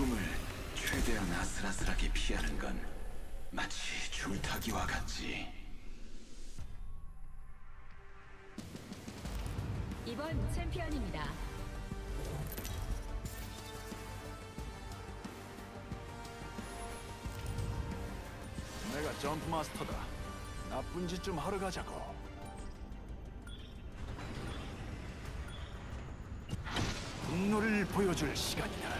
죽음을 최대한 아슬아슬하게 피하는 건 마치 줄타기와 같지. 이번 챔피언입니다. 내가 점프 마스터다. 나쁜 짓 좀 하러 가자고. 분노를 보여줄 시간이다.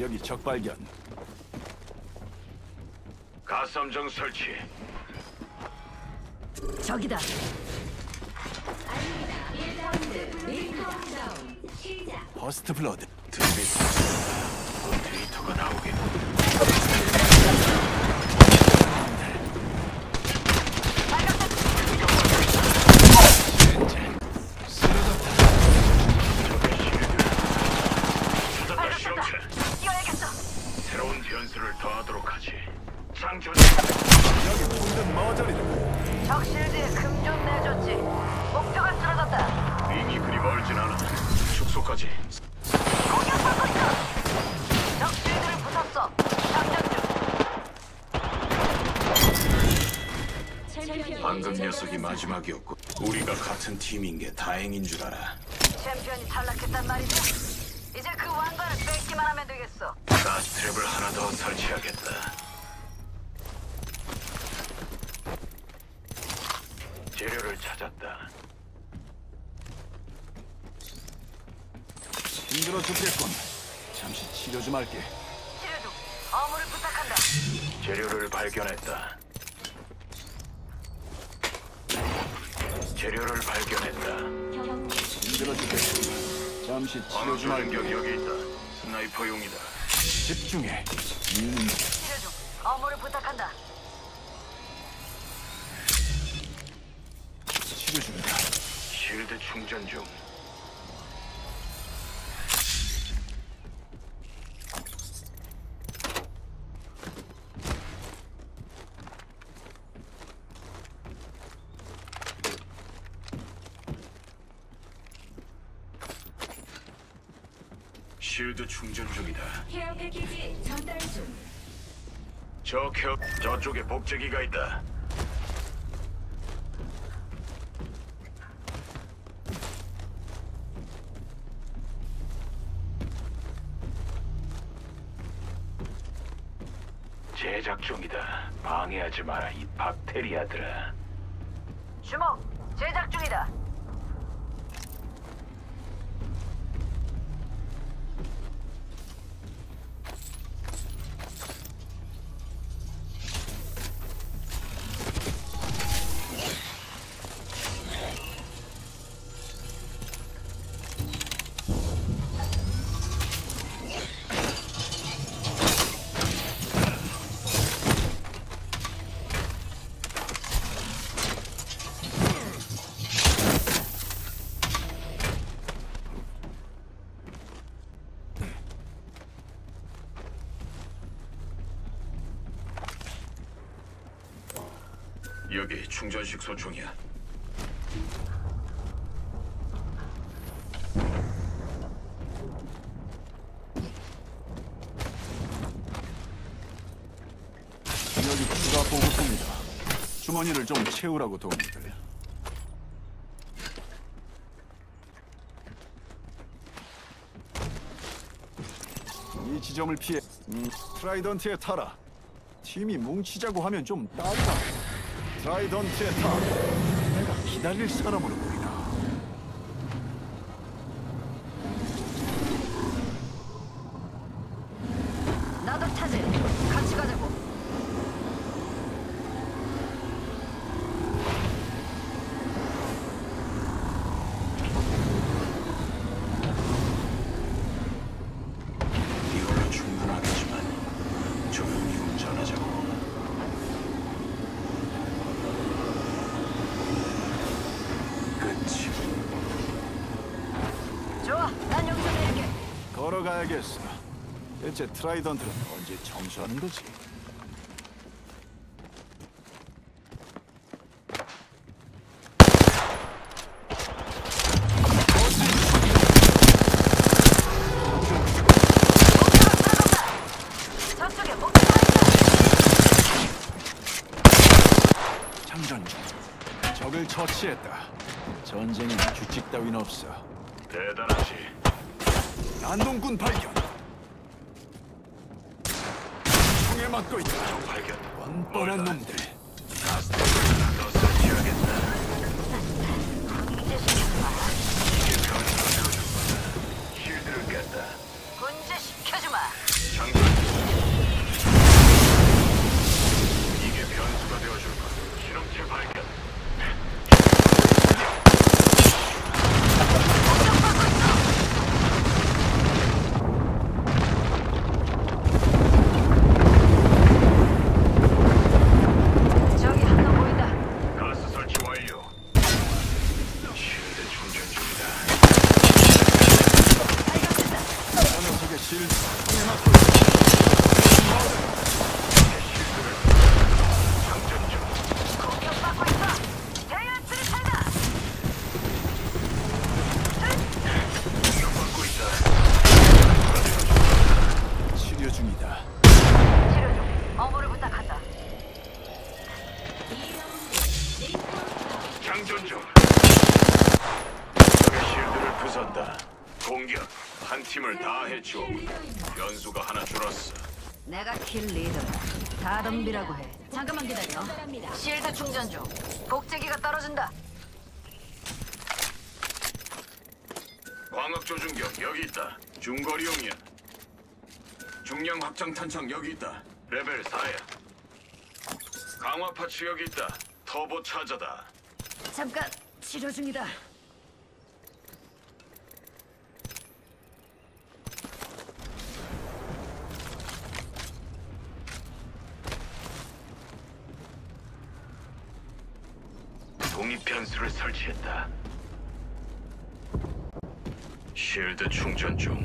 여기 적 발견. 가삼정 설치. 저기다. 버스트 블러드. 데이터가 나오게. 실험체. 새로운 변수를 더하도록 하지. 장전. 여기 푸른 머저리다. 적 실드에 금좀 내줬지. 목표가 쓰러졌다. 링이 그리 멀진 않아. 축소까지. 공격받고 있어. 적 실드를 부쉈어. 장전 중. 방금 녀석이 마지막이었고 우리가 같은 팀인 게 다행인 줄 알아. 챔피언이 탈락했단 말이지. 이제 그 왕관을 뺏기만 하면 되겠어. 가스 트랩을 하나 더 설치하겠다. 재료를 찾았다. 힘들어 죽겠군. 잠시 치료 좀 할게. 치료 중. 어물을 부탁한다. 재료를 발견했다. 재료를 발견했다. 힘들어 죽겠군. 잠시 치료 좀 할게. 능력 여기 있다. 스나이퍼용이다. 집중해. 음, 치료 중. 어물을 부탁한다. 치료 중이다. 실드 충전 중. 실드 충전 중이다. 케어 패키지 전달 중. 저 켜, 저쪽에 복제기가 있다. 제작 중이다. 방해하지 마라 이 박테리아들아. 주목. 제작 중이다. 여기 충전식 소총이야. 여기 추가 보급품이다. 주머니를 좀 채우라고 도움들. 이 지점을 피해 음, 트라이던트에 타라. 팀이 뭉치자고 하면 좀 따르다. 트라이던트에 타. 내가 기다릴 사람으로 보이나. 걸어가야겠어. 대체 트라이던트는 언제 청소하는 거지? 저쪽에 목표가 있다. 장전 중. 적을 처치했다. 전쟁엔 규칙 따윈 없어. 대단하지. 난동꾼 발견. 총에 맞고 있다. 발견. 뻔뻔한 놈들. 장전 중. 적의 실드를 부쉈다. 공격. 한 팀을 다 해치워. 변수가 하나 줄었어. 내가 kill leader야. 다 덤비라고 해. 잠깐만 기다려. 실드 충전 중. 복제기가 떨어진다. 광학 조준경 여기 있다. 중거리용이야. 중량 확장 탄창 여기 있다. 레벨 4야. 강화 파츠 여기 있다. 터보 차저다. 잠깐 치료 중이다. 독립 설치했다. 쉴드 충전 중.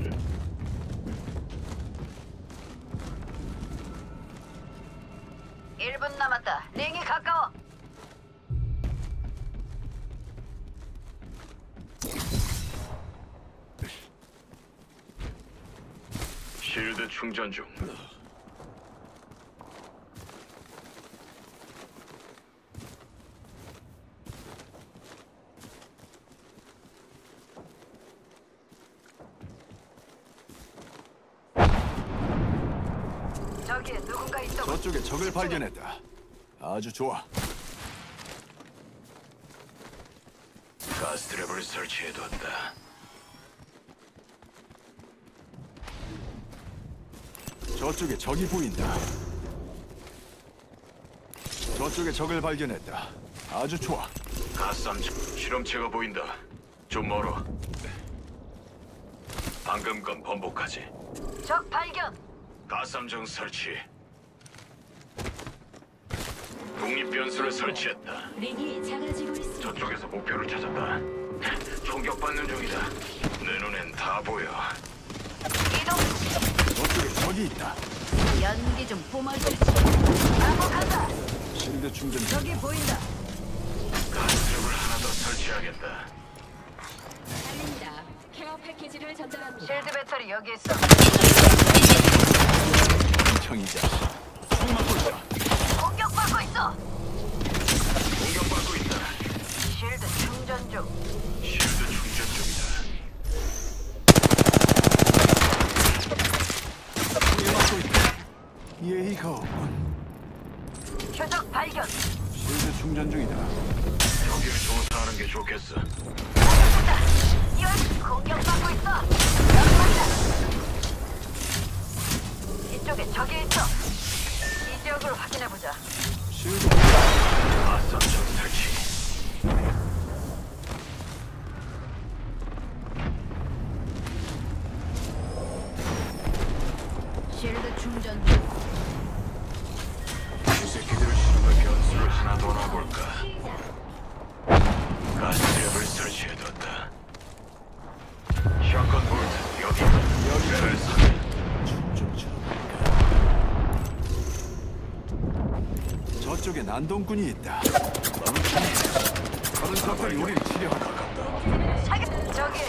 일 분 남았다. 링이 가까워. 쉴드 충전 중. 저기에 누군가 있어. 저쪽에 적을 발견했다. 아주 좋아. 가스 트랩을 설치해뒀다. 저쪽에 적이 보인다. 저쪽에 적을 발견했다. 아주 좋아. 가스함정 실험체가 보인다. 좀 멀어. 방금 건 번복하지. 적 발견. 가스함정 설치. 독립 변수를 설치했다. 링이 작아지고 있습니다. 저쪽에서 목표를 찾았다. 총격받는 중이다. 내 눈엔 다 보여. 이동. 저쪽에 적이 있다. 연기 좀 뿜어줄지. 반복한다. 실드 충전 중. 저기 보인다. 가스트랩을 하나 더 설치하겠다. 달립니다. 케어 패키지를 전달합니다. 실드 배터리 여기 있어. 청이자. 총 맞고 있다. 공격받고 있어. 공격받고 있다. 실드 충전 중. 실드 충전 중이다. 맞고 있다. 예의가 없군. 표적 발견. 실드 충전 중이다. 저기를 조사하는 게 좋겠어. 공격받고 있어. 이쪽에 적이 있어. 이 지역을 확인해 보자. 충전 중. 이 새끼들을 변수를 하나 더 놔볼까? 가스트랩을 설치해뒀다. 난동꾼이 있다. 다른 사람들 우리를 치려하다. 저기